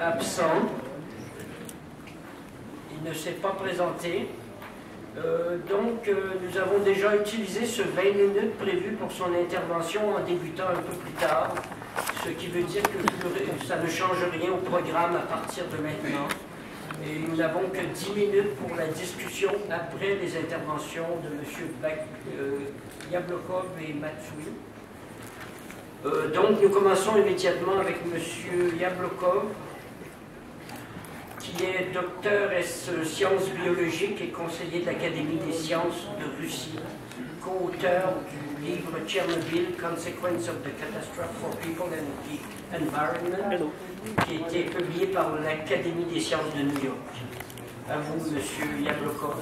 absent. Il ne s'est pas présenté. Euh, donc, euh, nous avons déjà utilisé ce 20 minutes prévu pour son intervention en débutant un peu plus tard, ce qui veut dire que ça ne change rien au programme à partir de maintenant. Et nous n'avons que 10 minutes pour la discussion après les interventions de M. Euh, Yablokov et Matsui. donc, nous commençons immédiatement avec M. Yablokov qui est docteur en sciences biologiques et conseiller de l'Académie des sciences de Russie, co-auteur du livre Tchernobyl, Consequence of the Catastrophe for People and the Environment, qui a été publié par l'Académie des sciences de New York. À vous, Monsieur Yablokov.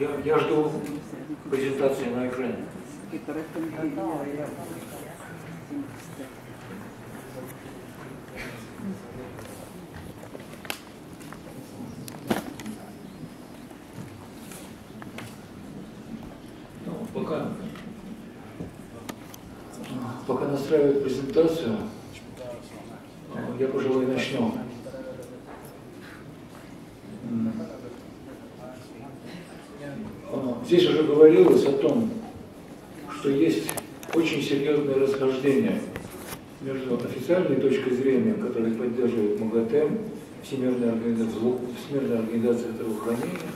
Я, я жду презентации на экране. Здесь уже говорилось о том, что есть очень серьезное расхождение между официальной точкой зрения, которую поддерживает МАГАТЭ, Всемирная организация, Всемирная организация здравоохранения,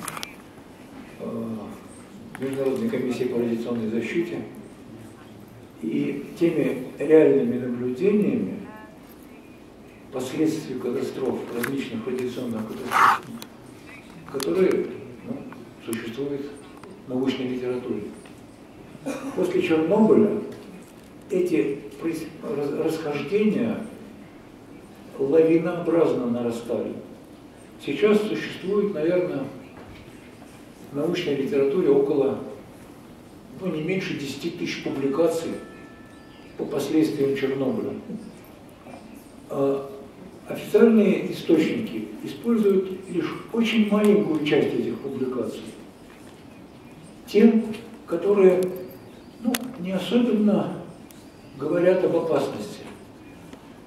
Международной комиссии по радиационной защите. И теми реальными наблюдениями последствий катастроф, различных радиационных катастроф, которые ну, существуют научной литературе. После Чернобыля эти расхождения лавинообразно нарастали. Сейчас существует, наверное, в научной литературе около, ну, не меньше 10 тысяч публикаций по последствиям Чернобыля. А официальные источники используют лишь очень маленькую часть этих публикаций. Тем, которые ну, не особенно говорят об опасности.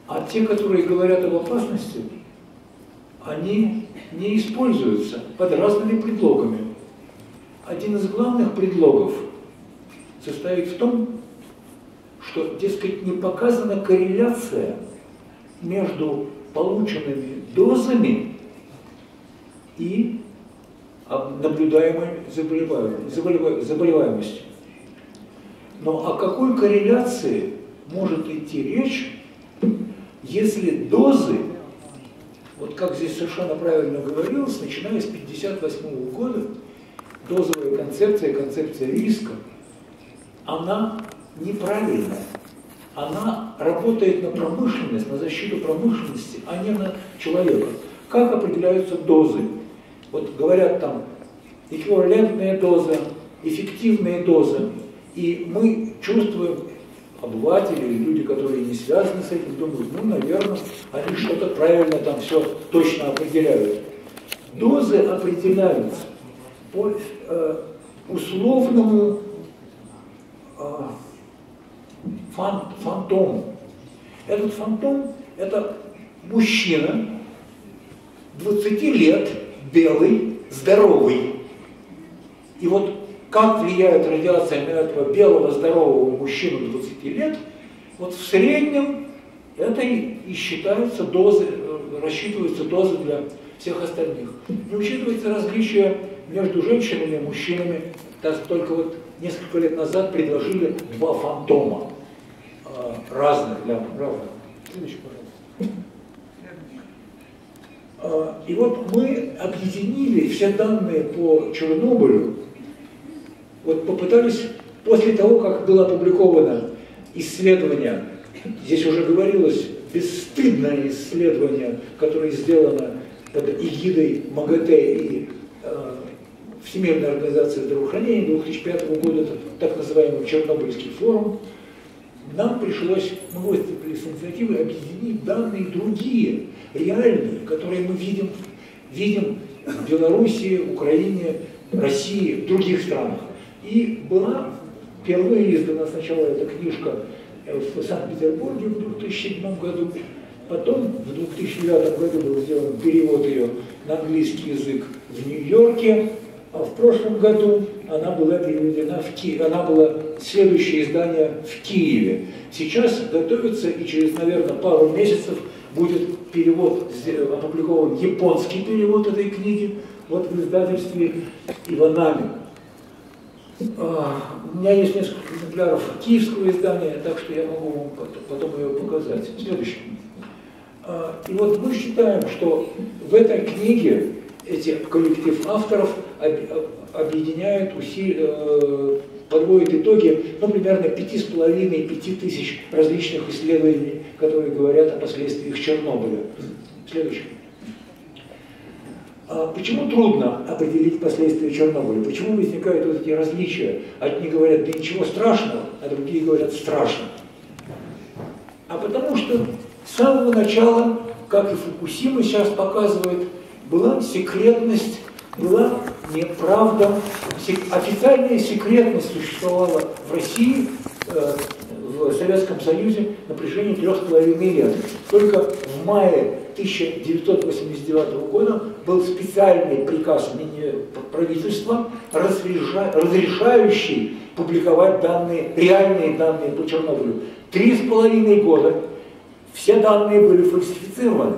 А те, которые говорят об опасности, они не используются под разными предлогами. Один из главных предлогов состоит в том, что, дескать, не показана корреляция между полученными дозами и наблюдаемой заболеваемостью. Но о какой корреляции может идти речь, если дозы, вот как здесь совершенно правильно говорилось, начиная с 1958 года, дозовая концепция, концепция риска, она неправильная. Она работает на промышленность, на защиту промышленности, а не на человека. Как определяются дозы? Вот говорят там эквивалентные дозы, эффективные дозы. И мы чувствуем, обыватели, люди, которые не связаны с этим, думают, ну, наверное, они что-то правильно там все точно определяют. Дозы определяются по э, условному э, фан, фантому. Этот фантом – это мужчина 20 лет, белый, здоровый. И вот как влияет радиация на этого белого, здорового мужчину 20 лет, вот в среднем это и считаются дозы, э, рассчитываются дозы для всех остальных. Не учитывается различие между женщинами и мужчинами. Только вот несколько лет назад предложили два фантома э, разных для равных. Следующий, пожалуйста. Э, и вот мы объединили все данные по Чернобылю, вот попытались после того, как было опубликовано исследование, здесь уже говорилось, бесстыдное исследование, которое сделано под эгидой МАГАТЭ и э, Всемирной организации здравоохранения 2005 года, так называемый Чернобыльский форум, нам пришлось, мы выступили с инициативой объединить данные другие, реальные, которые мы видим, видим в Белоруссии, Украине, России, в других странах. И была впервые издана сначала эта книжка в Санкт-Петербурге в 2007 году. Потом в 2009 году был сделан перевод ее на английский язык в Нью-Йорке, а в прошлом году она была переведена в Ки... она была следующее издание в Киеве. Сейчас готовится и через, наверное, пару месяцев будет перевод, опубликован японский перевод этой книги, вот в издательстве Иванами. А, у меня есть несколько экземпляров киевского издания, так что я могу вам потом ее показать. Следующий. А, и вот мы считаем, что в этой книге эти коллектив авторов объединяют усилия, э, подводит итоги, ну, примерно пяти с половиной, пяти тысяч различных исследований, которые говорят о последствиях Чернобыля. Следующий. А почему трудно определить последствия Чернобыля? Почему возникают вот эти различия? Одни говорят, да ничего страшного, а другие говорят, страшно. А потому что с самого начала, как и Фукусима сейчас показывает, была секретность, была неправда. Официальная секретность существовала в России, э, в Советском Союзе на протяжении трех лет. Только в мае 1989 года был специальный приказ правительства, разрешающий публиковать данные, реальные данные по Чернобылю. Три с половиной года все данные были фальсифицированы.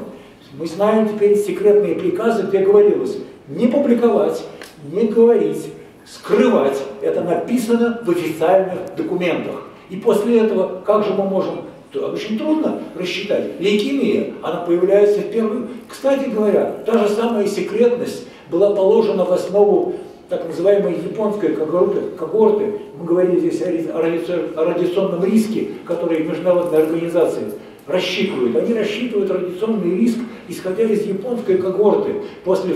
Мы знаем теперь секретные приказы, где говорилось не публиковать, не говорить, скрывать. Это написано в официальных документах. И после этого, как же мы можем очень трудно рассчитать. Лейкемия, она появляется в первую... Кстати говоря, та же самая секретность была положена в основу так называемой японской когорты, когорты. Мы говорили здесь о радиационном риске, который международные организации рассчитывают. Они рассчитывают радиационный риск, исходя из японской когорты после,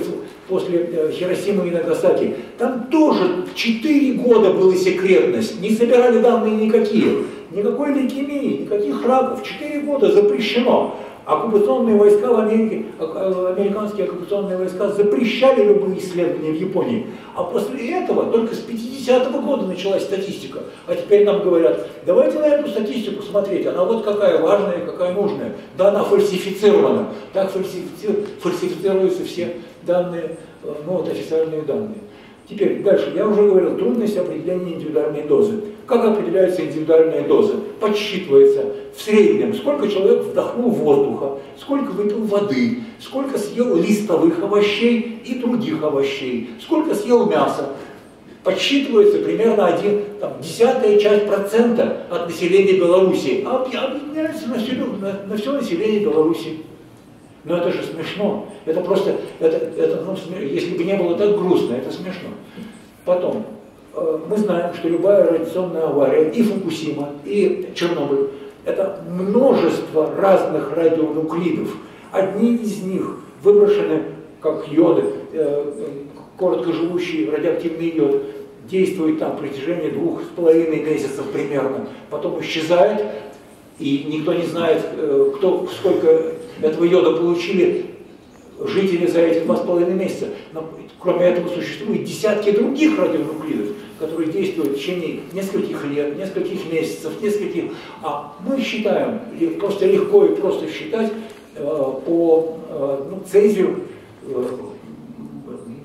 после э, Хиросимы и Нагасаки. Там тоже 4 года была секретность, не собирали данные никакие. Никакой лейкемии, никаких раков, 4 года запрещено. Оккупационные войска в Америке, э, американские оккупационные войска запрещали любые исследования в Японии. А после этого только с 50-го года началась статистика. А теперь нам говорят, давайте на эту статистику смотреть, она вот какая важная, какая нужная. Да, она фальсифицирована. Так фальсифицируются все данные, э, ну вот официальные данные. Теперь дальше, я уже говорил, трудность определения индивидуальной дозы. Как определяются индивидуальные дозы? Подсчитывается в среднем, сколько человек вдохнул воздуха, сколько выпил воды, сколько съел листовых овощей и других овощей, сколько съел мяса. Подсчитывается примерно один, там, десятая часть процента от населения Беларуси, а объединяется на, на, на все население Беларуси. Но это же смешно. Это просто, это, это, ну, если бы не было так грустно, это смешно. Потом, мы знаем, что любая радиационная авария, и Фукусима, и Чернобыль, это множество разных радионуклидов. Одни из них выброшены как йоды, э, короткоживущий радиоактивный йод, действует там в протяжении двух с половиной месяцев примерно, потом исчезает, и никто не знает, э, кто, сколько этого йода получили жители за эти два с половиной месяца. Но, кроме этого существуют десятки других радионуклидов, которые действуют в течение нескольких лет, нескольких месяцев, нескольких... А мы считаем, просто легко и просто считать э, по э, ну, цезию, э,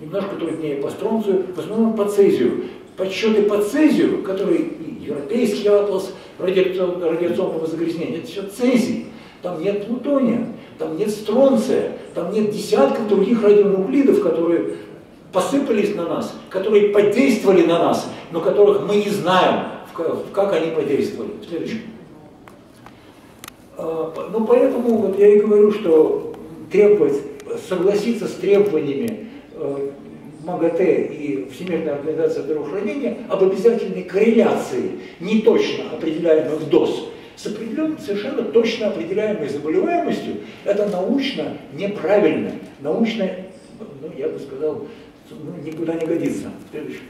немножко труднее по стронцию, в основном по цезию. Подсчеты по цезию, который европейский атлас радиационного загрязнения, это все цезий. Там нет плутония, там нет стронция, там нет десятков других радионуклидов, которые посыпались на нас, которые подействовали на нас, но которых мы не знаем, как они подействовали. Следующий. А, ну, поэтому вот я и говорю, что требовать, согласиться с требованиями э, МАГАТЭ и Всемирной организации здравоохранения об обязательной корреляции неточно определяемых доз с определенной, совершенно точно определяемой заболеваемостью, это научно неправильно, научно, ну, я бы сказал, ну, никуда не годится. Следующий.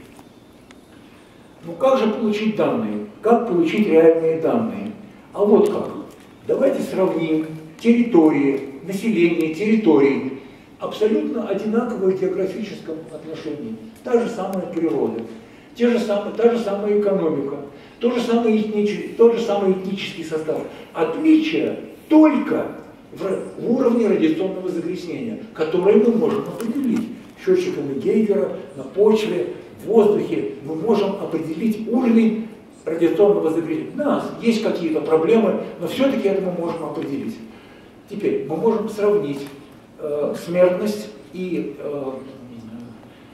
Ну как же получить данные? Как получить реальные данные? А вот как. Давайте сравним территории, население территорий, абсолютно одинаковые в географическом отношении. Та же самая природа, те же самые, та же самая экономика, То же самое этнический, тот же самый этнический состав. Отличие только в, в уровне радиационного загрязнения, которое мы можем определить счетчиками Гейгера на почве, в воздухе. Мы можем определить уровень радиационного загрязнения. Да, есть какие-то проблемы, но все-таки это мы можем определить. Теперь мы можем сравнить э, смертность и э,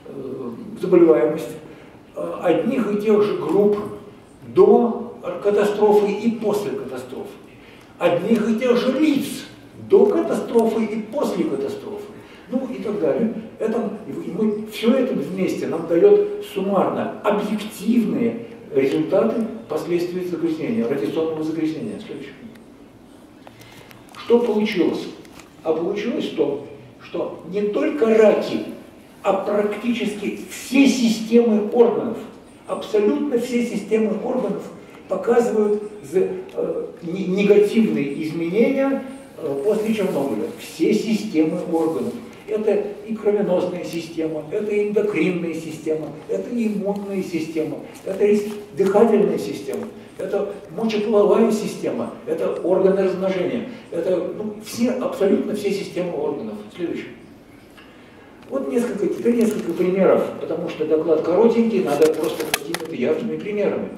э, заболеваемость э, одних и тех же групп до катастрофы и после катастрофы. Одних и тех же лиц до катастрофы и после катастрофы. Ну и так далее. Это, и мы, все это вместе нам дает суммарно объективные результаты последствий загрязнения, радиационного загрязнения. Следующее. Что получилось? А получилось то, что не только раки, а практически все системы органов, абсолютно все системы органов показывают э, негативные изменения э, после Чернобыля. Все системы органов. Это и кровеносная система, это эндокринная система, это иммунная система, это и дыхательная система, это мочеполовая система, это органы размножения, это ну, все, абсолютно все системы органов. Следующее. Вот несколько, теперь несколько примеров, потому что доклад коротенький, надо просто какими-то яркими примерами.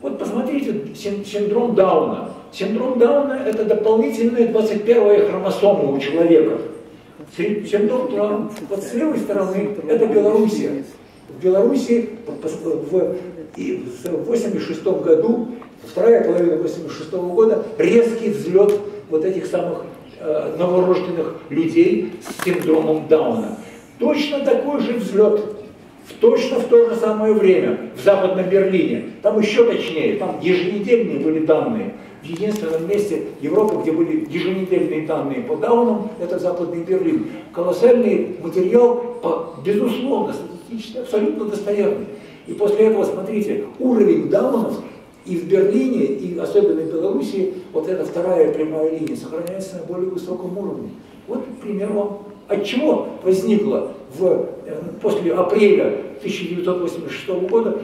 Вот посмотрите синдром Дауна. Синдром Дауна – это дополнительная 21-я хромосома у человека – Синдром Дауна вот с левой стороны это Белоруссия. В Беларуси в 86 году, вторая половина 86 точно резкий взлет вот этих самых э, новорожденных людей с синдромом Дауна. Точно такой же взлет в точно в то же самое время в Западном Берлине. Там еще точнее, там еженедельные были данные в единственном месте Европы, где были еженедельные данные по даунам, это Западный Берлин. Колоссальный материал, безусловно, статистически абсолютно достоверный. И после этого, смотрите, уровень даунов и в Берлине, и особенно в Беларуси, вот эта вторая прямая линия сохраняется на более высоком уровне. Вот пример вам. От чего возникло в, э, после апреля 1986 года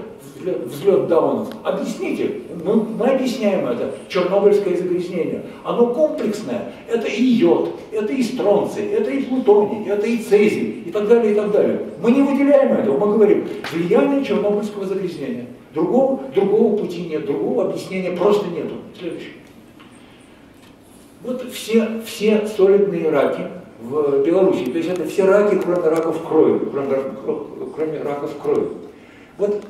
взлет даунов. Объясните, мы, мы объясняем это, чернобыльское загрязнение. Оно комплексное, это и йод, это и стронций, это и плутоний, это и цезий, и так далее, и так далее. Мы не выделяем этого, мы говорим, влияние чернобыльского загрязнения. Другого, другого пути нет, другого объяснения просто нету. Следующее. Вот все, все солидные раки в Беларуси, то есть это все раки, кроме раков крови, кроме, кроме раков крови. Вот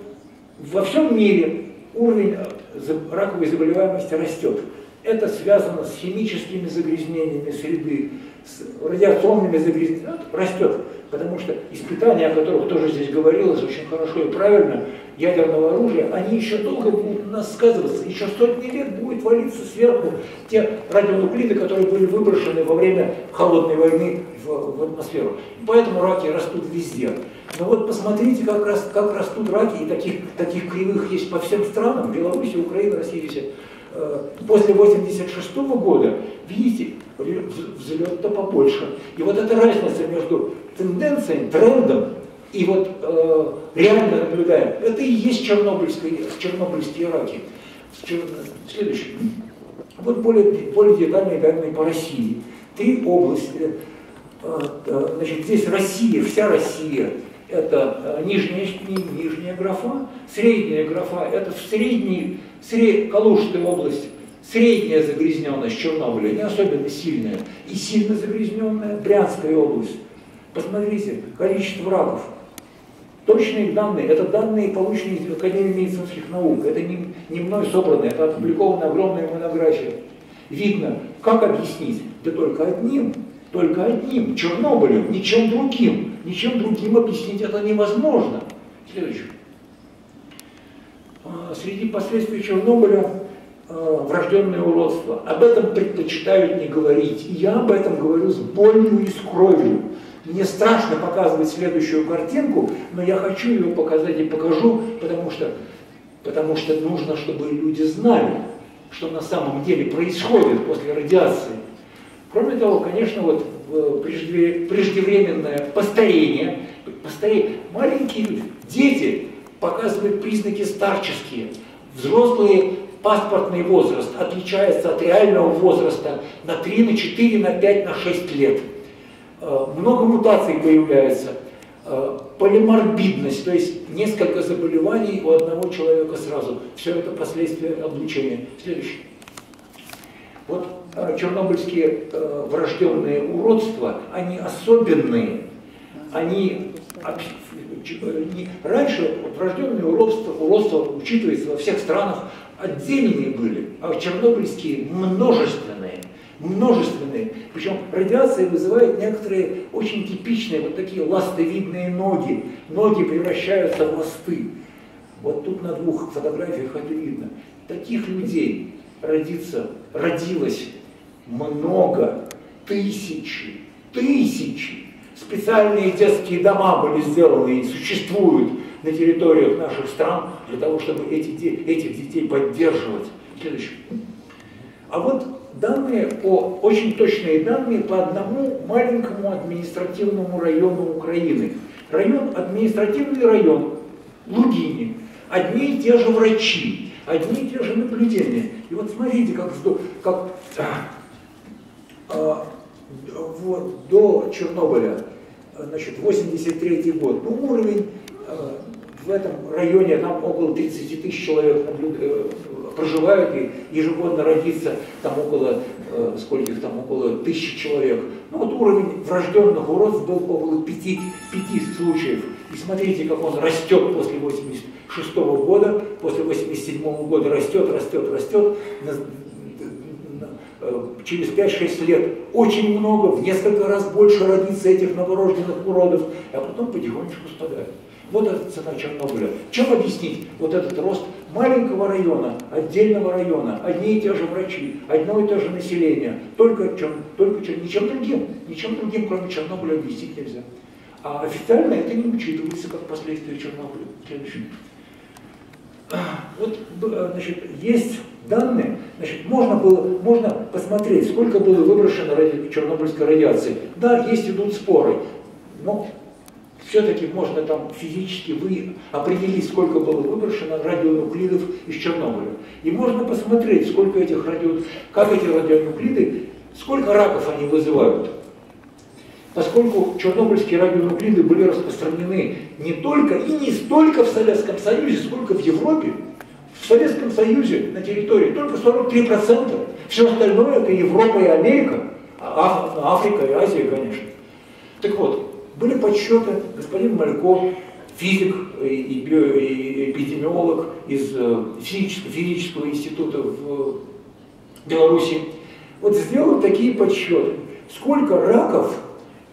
во всем мире уровень э, раковой заболеваемости растет. Это связано с химическими загрязнениями среды, с радиационными загрязнениями. Растет, потому что испытания, о которых тоже здесь говорилось очень хорошо и правильно, ядерного оружия, они еще долго будут у нас сказываться, еще сотни лет будет валиться сверху те радионуклиды, которые были выброшены во время холодной войны в, в атмосферу. Поэтому раки растут везде. Но вот посмотрите, как, раз, как растут раки, и таких, таких кривых есть по всем странам, Беларуси, Украина, Россия, все. Э, после 86 -го года, видите, взлет-то побольше. И вот эта разница между тенденцией, трендом и вот э, реально наблюдаем, это и есть чернобыльские, чернобыльские раки. Следующий. Вот более, более детальные данные по России. Три области. Э, э, значит, здесь Россия, вся Россия, это э, нижняя, нижняя графа, средняя графа, это в средней, сред, Калужская область, средняя загрязненность Чернобыля, не особенно сильная, и сильно загрязненная Брянская область. Посмотрите, количество раков. Точные данные, это данные, полученные из Академии медицинских наук, это не, не мной собрано, это опубликована огромная монография. Видно, как объяснить? Да только одним, только одним, Чернобылем, ничем другим. Ничем другим объяснить это невозможно. Следующее. А, среди последствий Чернобыля а, врожденное уродство. Об этом предпочитают не говорить. И я об этом говорю с болью и с кровью. Мне страшно показывать следующую картинку, но я хочу ее показать и покажу, потому что, потому что нужно, чтобы люди знали, что на самом деле происходит после радиации. Кроме того, конечно, вот преждевременное постарение, постарение. Маленькие дети показывают признаки старческие. взрослый паспортный возраст отличается от реального возраста на 3, на 4, на 5, на 6 лет. Э, много мутаций появляется. Э, полиморбидность, то есть несколько заболеваний у одного человека сразу. Все это последствия облучения. Следующий. Э, чернобыльские врожденные уродства, они особенные, они раньше врожденные уродства, уродства учитывается во всех странах, отдельные были, а чернобыльские множественные. Множественные. Причем радиация вызывает некоторые очень типичные вот такие ластовидные ноги. Ноги превращаются в ласты. Вот тут на двух фотографиях это видно. Таких людей родится, родилось много, тысячи, тысячи. Специальные детские дома были сделаны и существуют на территориях наших стран для того, чтобы эти, этих детей поддерживать. Следующий. А вот данные по, очень точные данные по одному маленькому административному району Украины. Район, административный район Лугини. Одни и те же врачи, одни и те же наблюдения. И вот смотрите, как, как вот, до Чернобыля, значит, 83 год, ну, уровень а, в этом районе там около 30 тысяч человек э, проживают и ежегодно родится там около, э, скольких там, около тысячи человек. Ну вот уровень врожденных уродств был около 5, 5 случаев. И смотрите, как он растет после 86 -го года, после 87 -го года растет, растет, растет. Э, через 5-6 лет очень много, в несколько раз больше родится этих новорожденных уродов, а потом потихонечку спадает. Вот эта цена Чернобыля. Чем объяснить вот этот рост маленького района, отдельного района, одни и те же врачи, одно и то же население, только, чем, только чем, ничем другим, ничем другим, кроме Чернобыля, объяснить нельзя. А официально это не учитывается как последствия Чернобыля. Вот, значит, есть данные, значит, можно было, можно посмотреть, сколько было выброшено ради чернобыльской радиации. Да, есть идут споры, но все-таки можно там физически вы определить, сколько было выброшено радионуклидов из Чернобыля. И можно посмотреть, сколько этих радио, как эти радионуклиды, сколько раков они вызывают. Поскольку чернобыльские радионуклиды были распространены не только и не столько в Советском Союзе, сколько в Европе, Советском Союзе на территории только 43%. Все остальное это Европа и Америка, а Африка и Азия, конечно. Так вот, были подсчеты, господин Мальков, физик и, эпидемиолог из э, физического, физического института в Беларуси, вот сделал такие подсчеты. Сколько раков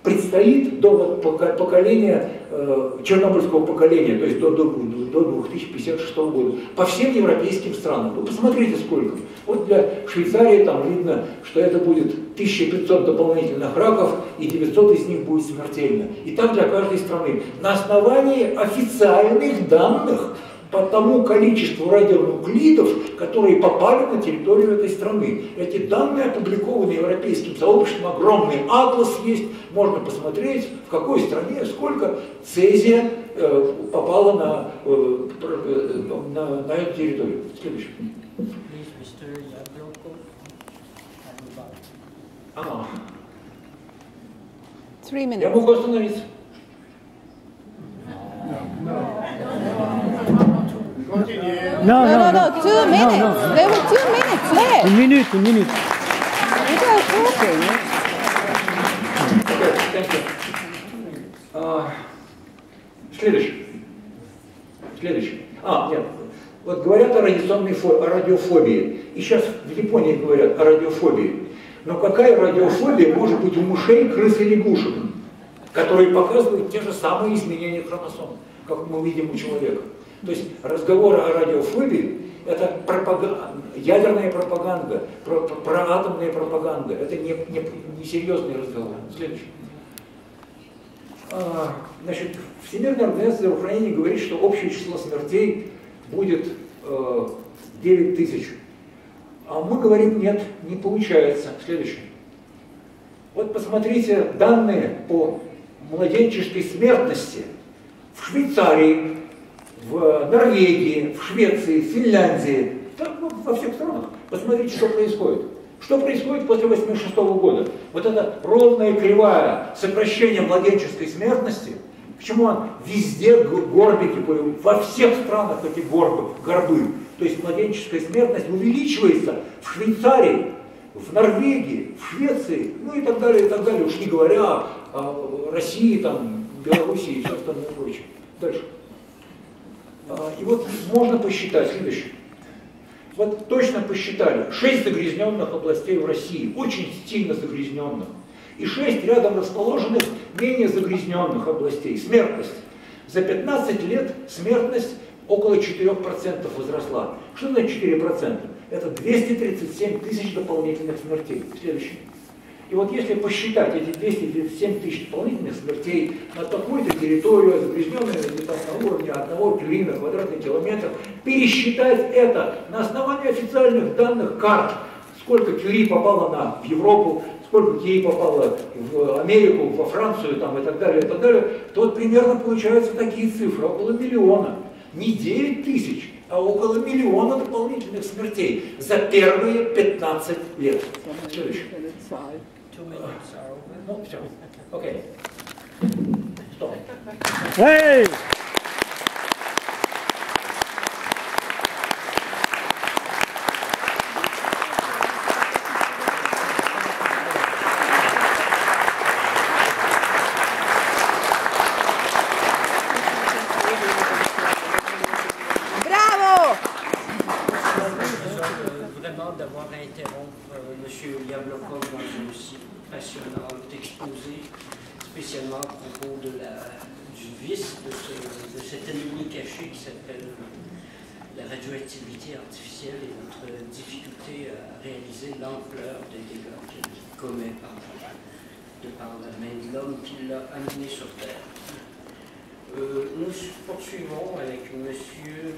предстоит до поколения, э, чернобыльского поколения, то есть до, до, до 2056 года, по всем европейским странам. Вы посмотрите сколько. Вот для Швейцарии там видно, что это будет 1500 дополнительных раков, и 900 из них будет смертельно. И так для каждой страны. На основании официальных данных по тому количеству радионуклидов, которые попали на территорию этой страны. Эти данные опубликованы европейским сообществом, огромный атлас есть, можно посмотреть, в какой стране сколько цезия э, попало на, э, э на, на эту территорию. Следующий. А. Three minutes. Я могу остановиться. No, no, no, no, two minutes. No, no. There were two minutes left. A minute, a minute. You guys talking. Uh, следующий. Следующий. А, нет. Вот говорят о радиационной фо... о радиофобии. И сейчас в Японии говорят о радиофобии. Но какая радиофобия может быть у мышей, крыс и лягушек, которые показывают те же самые изменения хромосом, как мы видим у человека? То есть разговор о радиофобии – это пропаганда, ядерная пропаганда, про, про атомная пропаганда. Это не, не, не серьезный разговор. Следующий. А, значит, Всемирная организация здравоохранения говорит, что общее число смертей будет э, 9 тысяч. А мы говорим, нет, не получается. Следующий. Вот посмотрите данные по младенческой смертности в Швейцарии в Норвегии, в Швеции, в Финляндии, ну, во всех странах. Посмотрите, что происходит. Что происходит после 86 года? Вот эта ровная кривая сокращения младенческой смертности, почему он везде горбики, во всех странах эти горбы, горбы. То есть младенческая смертность увеличивается в Швейцарии, в Норвегии, в Швеции, ну и так далее, и так далее, уж не говоря о России, там, Белоруссии и все остальное прочее. Дальше. А, и вот можно посчитать следующее. Вот точно посчитали, 6 загрязненных областей в России, очень сильно загрязненных, и 6 рядом расположенных менее загрязненных областей. Смертность. За 15 лет смертность около 4% возросла. Что значит 4%? Это 237 тысяч дополнительных смертей. Следующий. И вот если посчитать эти 237 тысяч дополнительных смертей на такую-то территорию, загрязненную на уровне одного кюри на квадратный километр, пересчитать это на основании официальных данных карт, сколько кюри попало на, в Европу, сколько кюри попало в Америку, во Францию там, и так далее, и так далее, то вот примерно получаются такие цифры, около миллиона. Не 9 тысяч, а около миллиона дополнительных смертей за первые 15 лет. Следующий. Two minutes are over. No, sure. Okay. Stop. Hey! Euh, nous poursuivons avec monsieur